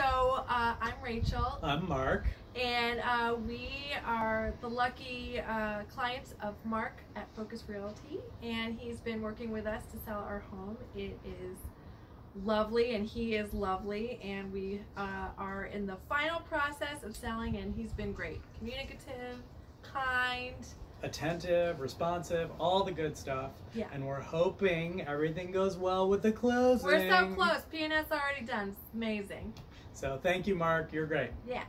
So uh, I'm Rachel, I'm Marc. and uh, we are the lucky uh, clients of Mark at Focus Realty, and he's been working with us to sell our home. It is lovely, and he is lovely, and we uh, are in the final process of selling, and he's been great, communicative, kind. Attentive, responsive, all the good stuff. Yeah. And we're hoping everything goes well with the closing. We're so close. P&S already done. It's amazing. So thank you, Mark. You're great. Yeah.